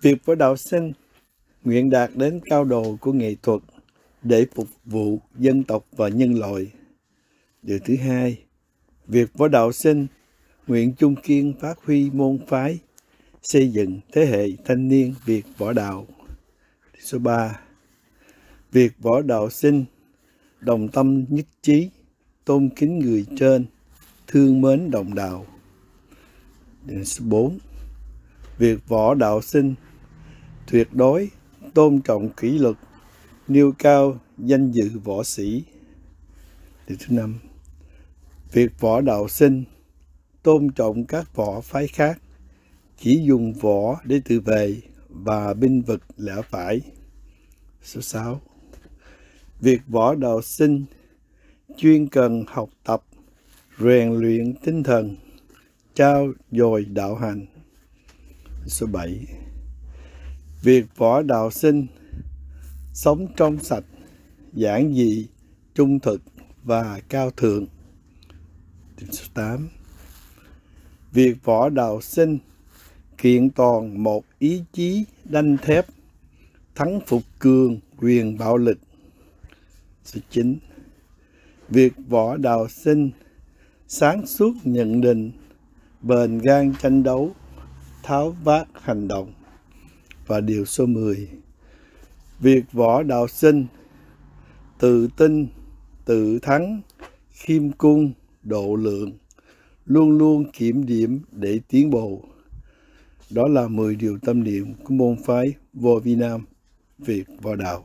Việc võ đạo sinh nguyện đạt đến cao độ của nghệ thuật để phục vụ dân tộc và nhân loại. Điều thứ hai, việc võ đạo sinh nguyện chung kiên phát huy môn phái, xây dựng thế hệ thanh niên Việt võ đạo. Số 3. Việc võ đạo sinh đồng tâm nhất trí, tôn kính người trên, thương mến đồng đạo. Điều số 4. Việc võ đạo sinh tuyệt đối tôn trọng kỷ luật, nêu cao danh dự võ sĩ. Điều thứ năm, việc võ đạo sinh tôn trọng các võ phái khác, chỉ dùng võ để tự vệ và binh vực lẽ phải. Số 6. Việc võ đạo sinh chuyên cần học tập, rèn luyện tinh thần, trao dồi đạo hành. Số 7 Việc võ đạo sinh sống trong sạch, giản dị, trung thực và cao thượng. Điểm số 8 Việc võ đạo sinh kiện toàn một ý chí đanh thép, thắng phục cường quyền bạo lực. Số 9 Việc võ đạo sinh sáng suốt nhận định, bền gan tranh đấu, tháo vát hành động và điều số 10. Việc võ đạo sinh tự tin, tự thắng, khiêm cung, độ lượng, luôn luôn kiểm điểm để tiến bộ. Đó là 10 điều tâm niệm của môn phái vô vi nam, việc võ đạo.